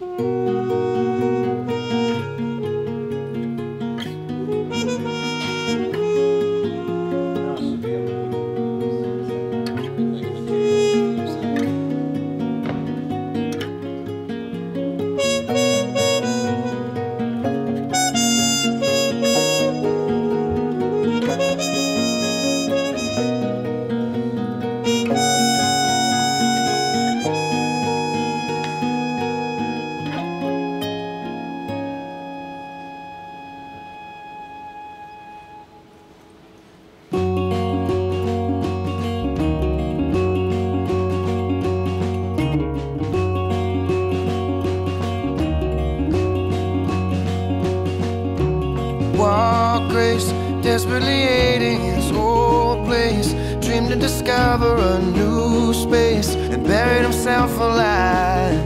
Walk grace, desperately hating his old place. Dreamed to discover a new space and buried himself alive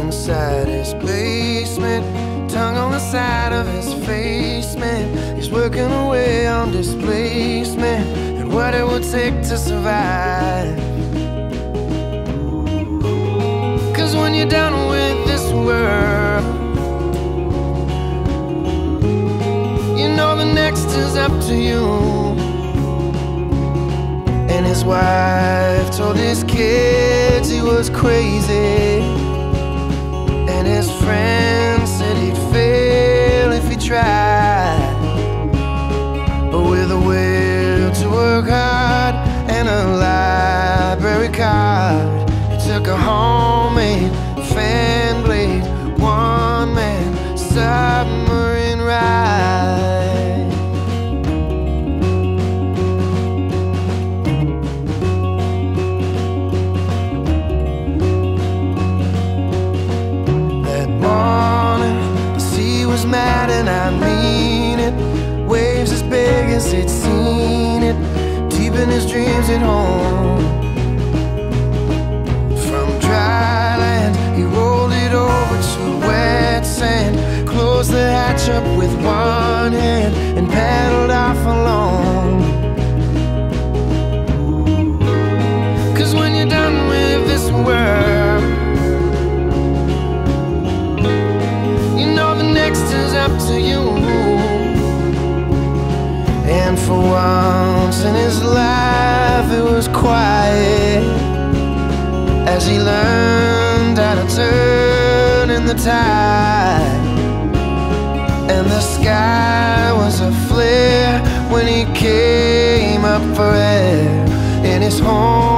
inside his basement. Tongue on the side of his face, man. He's working away on displacement and what it would take to survive. Up to you. And his wife told his kids he was crazy. And his friends said he'd fail if he tried. But with a will to work hard and a library card, he took a homemade fan blade, one man submarine mad, and I mean it. Waves as big as he'd seen it, deep in his dreams at home. From dry land, he rolled it over to wet sand, closed the hatch up with one hand, once in his life, it was quiet as he learned how to turn in the tide. And the sky was a flare when he came up for air in his homemade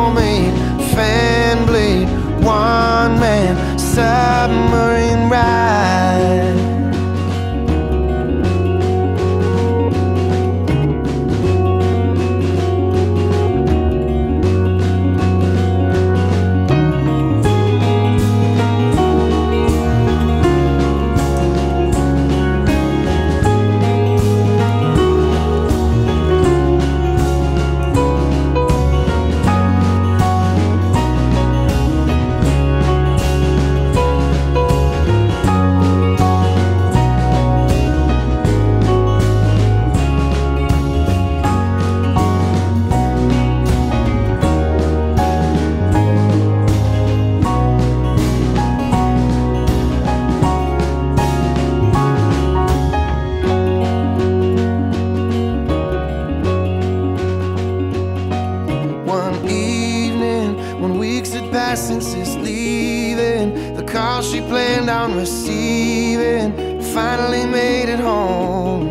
leaving, she planned on receiving finally made it home.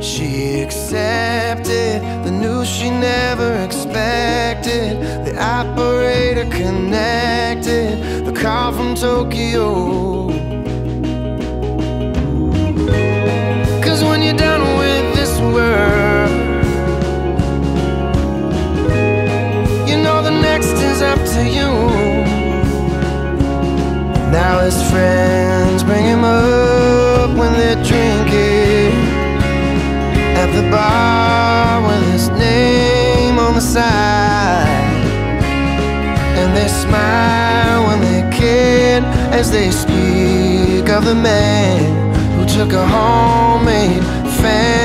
She accepted the news she never expected. The operator connected the call from Tokyo. Cause when you're done with this world, You know the next is up to you. Now his friends bring him up when they're drinking at the bar with his name on the side. And they smile when they can as they speak of the man who took a homemade fan